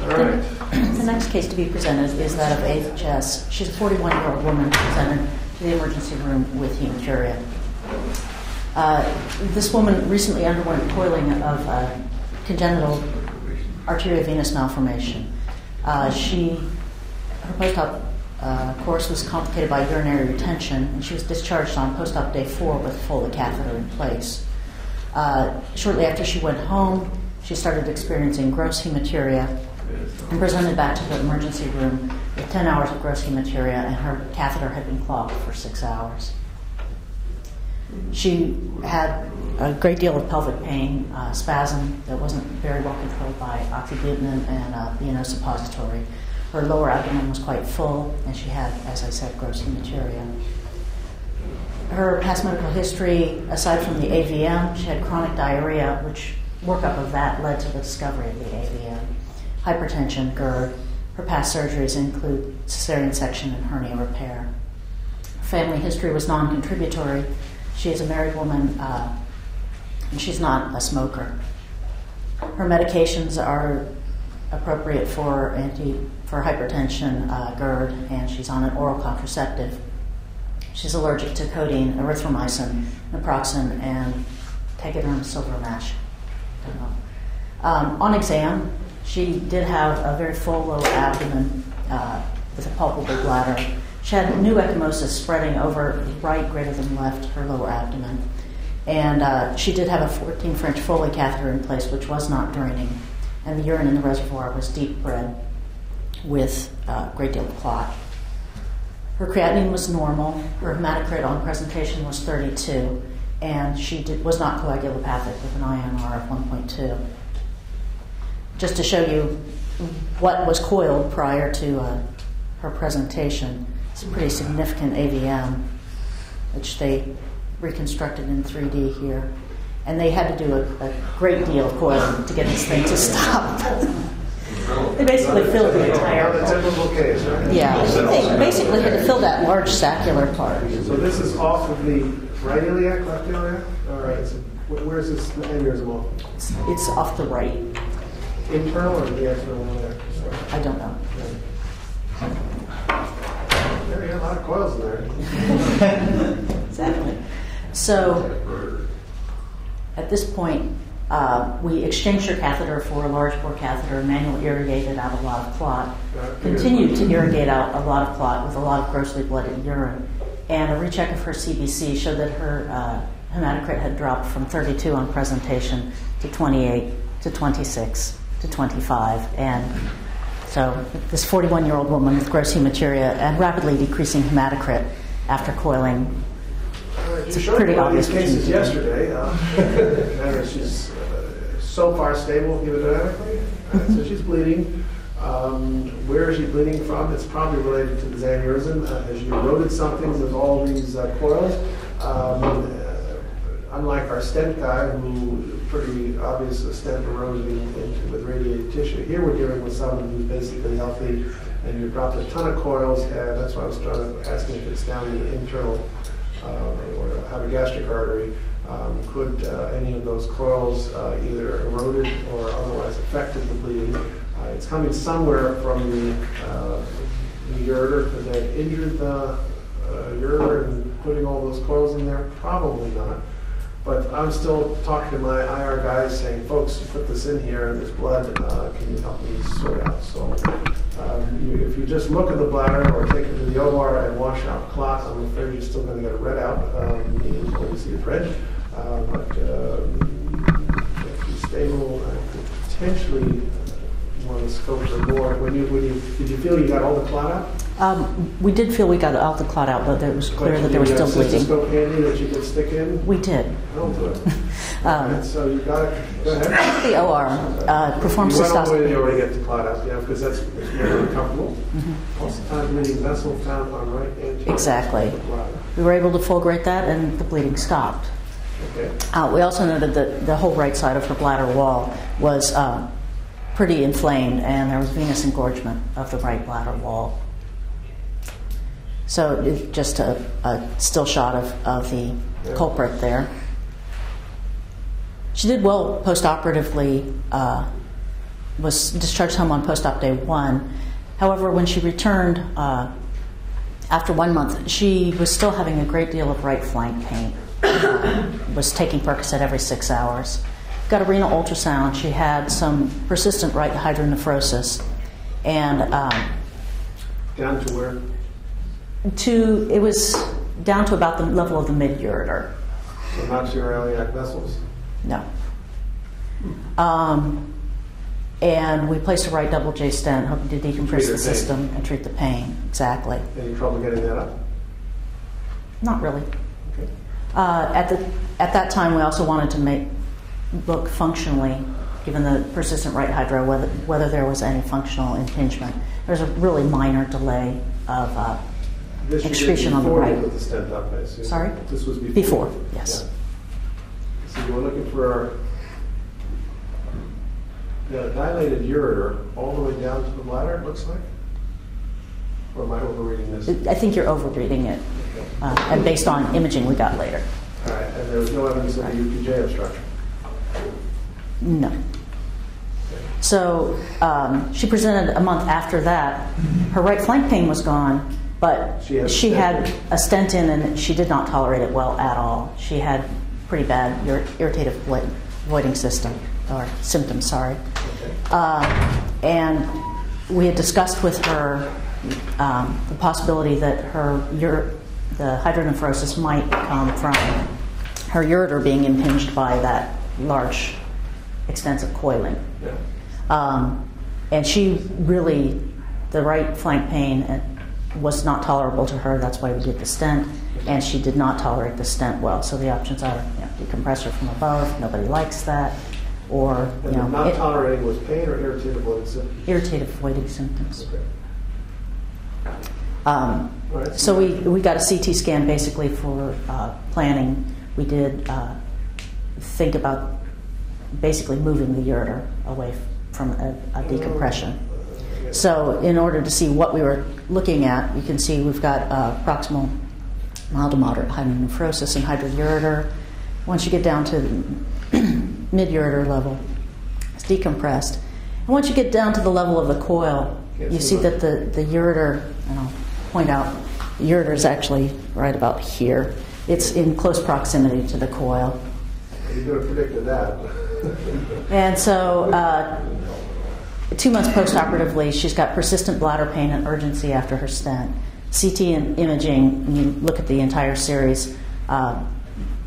The next case to be presented is that of AHS. She's a 41 year old woman presented to the emergency room with hematuria. Uh, this woman recently underwent coiling of uh, congenital arteriovenous malformation. Uh, she, her post-op uh, course was complicated by urinary retention, and she was discharged on post-op day four with Foley catheter in place. Uh, shortly after she went home, she started experiencing gross hematuria and presented back to the emergency room with 10 hours of gross hematuria, and her catheter had been clogged for six hours. She had a great deal of pelvic pain, uh, spasm that wasn't very well controlled by oxybutynin and uh, B&O suppository. Her lower abdomen was quite full, and she had, as I said, gross hematuria. Her past medical history, aside from the AVM, she had chronic diarrhea, which workup of that led to the discovery of the AVM. Hypertension, GERD. Her past surgeries include cesarean section and hernia repair. Her family history was non contributory. She is a married woman, uh, and she's not a smoker. Her medications are appropriate for anti for hypertension, uh, GERD, and she's on an oral contraceptive. She's allergic to codeine, erythromycin, naproxen, and tegaderm silvermesh. Um, on exam, she did have a very full lower abdomen uh, with a palpable bladder. She had new ecchymosis spreading over right greater than left her lower abdomen. And uh, she did have a 14 French Foley catheter in place, which was not draining. And the urine in the reservoir was deep red with a great deal of clot. Her creatinine was normal. Her hematocrit on presentation was 32, and she did, was not coagulopathic with an INR of 1.2. Just to show you what was coiled prior to uh, her presentation, it's a pretty significant AVM, which they reconstructed in 3D here. And they had to do a, a great deal of coiling to get this thing to stop. They basically filled the entire. The typical case, right? Yeah, they basically had to fill that large saccular part. So this is off of the right iliac, left iliac? All right. So where's this aneurysm off? It's, it's off the right. Internal or the external iliac? I don't know. There, you got a lot of coils in there. Exactly. So at this point, uh, we exchanged her catheter for a large bore catheter, manually irrigated out a lot of clot, continued to irrigate out a lot of clot with a lot of grossly blooded urine. And a recheck of her CBC showed that her uh, hematocrit had dropped from 32 on presentation to 28 to 26 to 25. And so this 41 year old woman with gross hematuria and rapidly decreasing hematocrit after coiling. Right, It's a pretty me one of obvious these cases yesterday. uh, She's uh, so far stable hemodynamically, uh, so she's bleeding. Um, Where is she bleeding from? It's probably related to the aneurysm. Uh, Has she eroded something with all these uh, coils? Um, uh, Unlike our stent guy, who pretty obvious stent erosion into, with radiated tissue. Here we're dealing with someone who's basically healthy, and you've dropped a ton of coils, and that's why I was trying to asking if it's down the internal uh, or hypogastric artery, um, could uh, any of those coils uh, either eroded or otherwise affected the bleeding? Uh, It's coming somewhere from the uh, the ureter, could they have injured the uh, ureter and putting all those coils in there? Probably not. But I'm still talking to my IR guys saying, folks, you put this in here and there's blood, uh, can you help me sort out? So um, you- if you just look at the bladder or take it to the OR and wash out clot, I'm afraid you're still going to get it red out, um, until you see it's red. Uh, But um, if you're stable, could potentially want to scope for more. When you, when you, did you feel you got all the clot out? Um, we did feel we got all the clot out, but it was clear But that there was you still bleeding. Handy that you could stick in? We did. Don't do it. Um, And so you got it, go ahead. the OR uh, performed You went all the way to cystoscopy. the get the clot out, yeah, because that's very uncomfortable. Also, time bleeding vessel found on right. Mm-hmm. Exactly. of the bladder. We were able to fulgurate that, and the bleeding stopped. Okay, Uh, we also noted that the whole right side of her bladder wall was uh, pretty inflamed, and there was venous engorgement of the right bladder wall. So just a, a still shot of, of the Yeah. culprit there. She did well postoperatively. Uh, was discharged home on post-op day one. However, when she returned uh, after one month, she was still having a great deal of right flank pain. Uh, was taking Percocet every six hours. Got a renal ultrasound. She had some persistent right hydronephrosis, and um, Down to where? To it was down to about the level of the mid ureter. So not your iliac vessels? No. Um, and we placed a right double J stent, hoping to decompress the the system and treat the pain. Exactly. Any trouble getting that up? Not really. Okay. Uh, at the at that time, we also wanted to make look functionally, given the persistent right hydro, whether whether there was any functional impingement. There was a really minor delay of uh, This Excretion on the right. the up? Sorry? This was before? Before, yes. Yeah. So you were looking for a dilated ureter all the way down to the bladder, it looks like? Or am I overreading this? I think you're overreading it, Okay. uh, and based on imaging we got later. All right, and there was no evidence of a UPJ obstruction? No. So um, she presented a month after that. Her right flank pain was gone, but She had a she stent had a stent in and she did not tolerate it well at all. She had pretty bad ir- irritative voiding system or symptoms. Sorry. Okay. Uh, and we had discussed with her um, the possibility that her ur- the hydronephrosis might come from her ureter being impinged by that large, extensive coiling. Yeah. Um, and she really, the right flank pain uh, was not tolerable to her. That's why we did the stent. And she did not tolerate the stent well. So the options are you know, decompress her from above. Nobody likes that. Or, you know, not it- tolerating was pain or irritative voiding symptoms? irritative voiding symptoms. Okay. Um, right, so we, we got a CT scan basically for uh, planning. We did uh, think about basically moving the ureter away from a, a decompression. So, in order to see what we were looking at, you can see we've got uh, proximal mild to moderate hydronephrosis and hydroureter. Once you get down to mid ureter level, it's decompressed. And once you get down to the level of the coil, you see see that the, the ureter, and I'll point out, the ureter is actually right about here. It's in close proximity to the coil. You could have predicted that. And so, uh, two months postoperatively, she's got persistent bladder pain and urgency after her stent. CT and imaging, you look at the entire series, uh,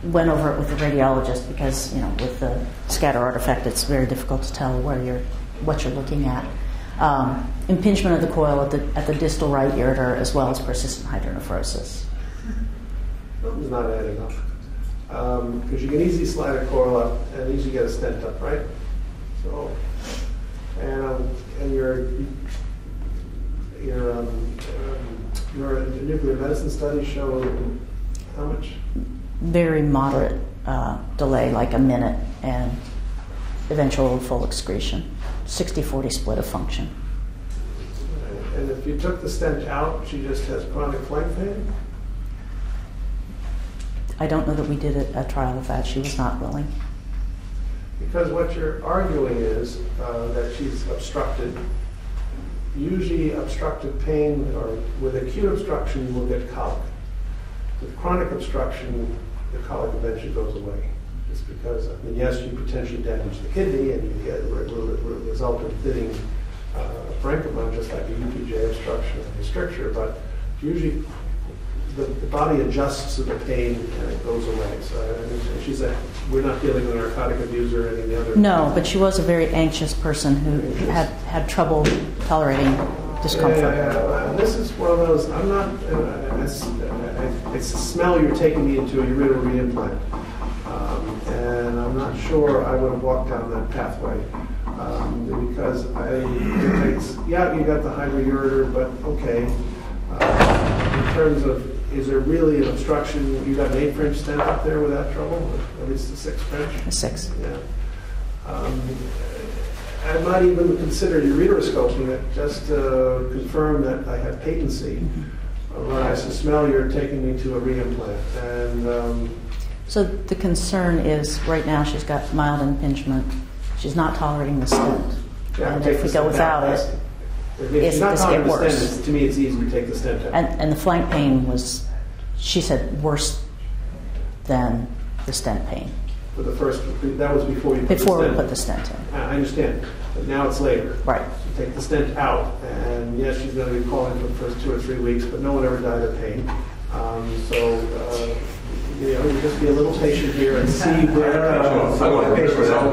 went over it with the radiologist because, you know, with the scatter artifact, it's very difficult to tell where you're, what you're looking at. Um, impingement of the coil at the, at the distal right ureter, as well as persistent hydronephrosis. Something's not adding up. Because you can easily slide a coil up and easily get a stent up, right? So, and, um, and your, your, um, um, your nuclear medicine study showed how much? Very moderate uh, delay, like a minute, and eventual full excretion. 60 40 split of function. And if you took the stent out, she just has chronic flank pain? I don't know that we did a, a trial of that. She was not willing. Because what you're arguing is uh, that she's obstructed. Usually obstructive pain or with acute obstruction, you will get colic. With chronic obstruction, the colic eventually goes away. It's because, I mean, yes, you potentially damage the kidney and you get, result in thinning uh, parenchyma, just like a UPJ obstruction and stricture, but usually the, the body adjusts to the pain and it goes away. So I she's a, we're not dealing with a narcotic abuser or any of the other. No, but she was a very anxious person who had, had trouble tolerating discomfort. Yeah, yeah, yeah. And this is one of those, I'm not, uh, it's, uh, it's a smell you're taking me into a ureter reimplant. Um, and I'm not sure I would have walked down that pathway. Um, because I, it takes, yeah, you got the hydroureter, but okay. Uh, in terms of, is there really an obstruction? You got an eight French stent up there without trouble, at least a six French? A Six. Yeah. Um, I might even consider ureteroscoping it just to confirm that I have patency. Uh, When I smell you're taking me to a reimplant. And um, So the concern is right now she's got mild impingement. She's not tolerating the stent. Yeah, And if we go without out. it, If it's- not it's talking get the worse. to me, it's easy to take the stent out. And, and the flank pain was, she said, worse than the stent pain, For the first, that was before you put the stent. before we put in. the stent in. I I understand, but now it's later. Right. So Take the stent out, and yes, she's going to be calling for the first two or three weeks, but no one ever died of pain. Um, So, uh, you know, just be a little patient here and see where. uh,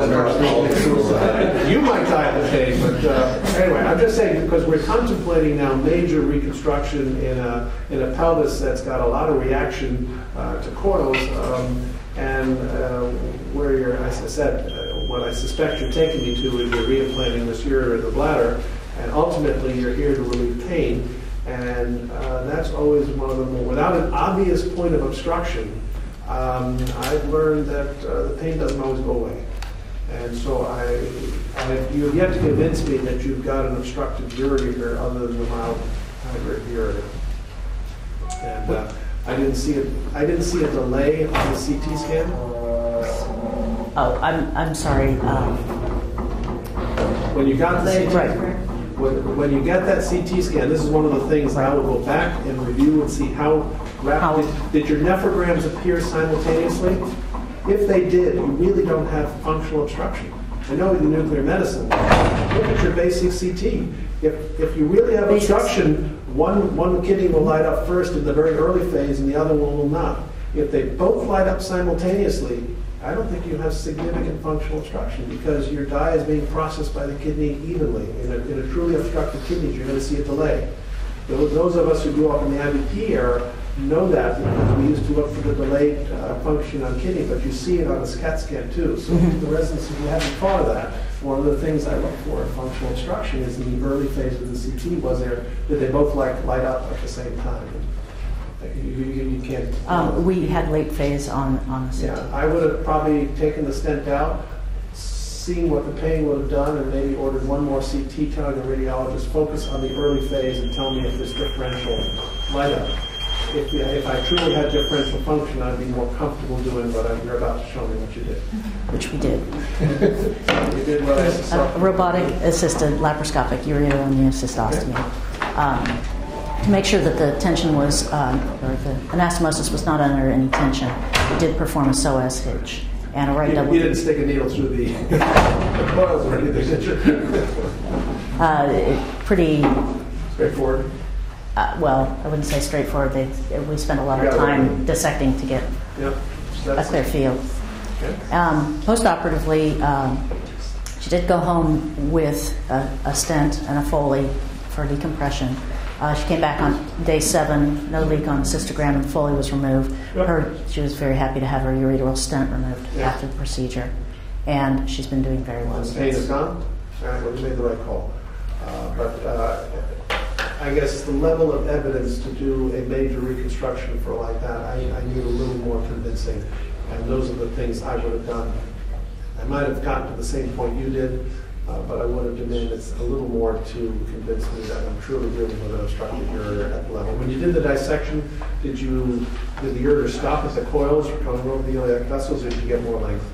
know. patients are. You might die of the pain, but uh, anyway, I'm just saying, because we're contemplating now major reconstruction in a, in a pelvis that's got a lot of reaction uh, to coils, um, and uh, where you're, as I said, uh, what I suspect you're taking me to is you're reimplanting this ureter in the bladder, and ultimately you're here to relieve pain, and uh, that's always one of the more, without an obvious point of obstruction, um, I've learned that uh, the pain doesn't always go away. And so I, I, you've yet to convince me that you've got an obstructive ureter here other than the mild hydroureter. And uh, I didn't see it, I didn't see a delay on the CT scan. Oh, I'm, I'm sorry. um, When you got the CT. Right. When, when you get that CT scan, this is one of the things I will go back and review and see how How- rapid, did your nephrograms appear simultaneously? If they did, you really don't have functional obstruction. I know in the nuclear medicine, look at your basic CT. If, if you really have obstruction, one, one kidney will light up first in the very early phase and the other one will not. If they both light up simultaneously, I don't think you have significant functional obstruction because your dye is being processed by the kidney evenly. In a, in a truly obstructed kidney, you're going to see a delay. Those those of us who grew up in the IVP era know that because we used to look for the delayed uh, function on kidney, but you see it on a CAT scan too. So the residents who haven't thought of that, one of the things I look for in functional obstruction is in the early phase of the CT, was there, did they both like light up at the same time? You, you, you can't. um, We had late phase on, on the Yeah, CT. I would have probably taken the stent out, seen what the pain would have done, and maybe ordered one more CT, telling the radiologist, focus on the early phase and tell me if there's differential light up. If, if I truly had differential function, I'd be more comfortable doing what I- you're about to show me what you did. which we did. You did what I A robotic assisted laparoscopic ureteroneocystostomy. Um, To make sure that the tension was, um, or the anastomosis was not under any tension, we did perform a psoas hitch and a right You double. you didn't stick a needle through the the coils or anything, did you? Uh, Pretty, Straightforward. Uh, well, I wouldn't say straightforward. They, we spent a lot of time dissecting to get Yep. a clear field. okay. Um, Postoperatively, um, she did go home with a, a stent and a Foley for decompression. Uh, she came back on day seven, no leak on the cystogram, and Foley was removed. Yep. Her, she was very happy to have her ureteral stent removed after the procedure, and she's been doing very well. The pain is gone? All right, well, you made the right call. Uh, But uh, I guess the level of evidence to do a major reconstruction for like that, I, I need a little more convincing. And those are the things I would have done. I might have gotten to the same point you did, uh, but I would have demanded a little more to convince me that I'm truly dealing with an obstructed ureter at the level. When you did the dissection, did you, did the ureter stop at the coils or going over the iliac vessels, or did you get more length?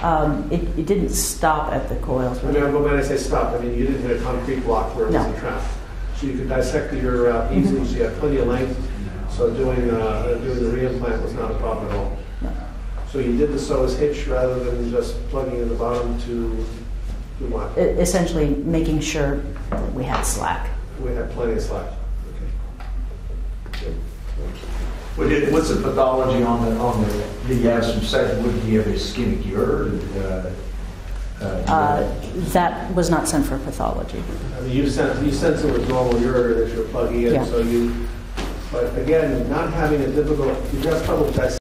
Um, it, it didn't stop at the coils. I mean, but when I say stop, I mean, you didn't hit a concrete block where it No. wasn't trapped. So you could dissect the ureter out easily, so you had plenty of length. So doing, uh, doing the reimplant was not a problem at all. So you did the psoas hitch rather than just plugging in the bottom to, do what? E- Essentially making sure that we had slack. We had plenty of slack. Okay. What did- What's the pathology on the, on the, did you have some, say, would you have ischemic ureter? Did, uh, uh, Uh, that was not sent for pathology. I mean, you sent, you sent it was normal ureter that you're plugging in, Yeah. so you, but again, not having a difficult, you got trouble dissecting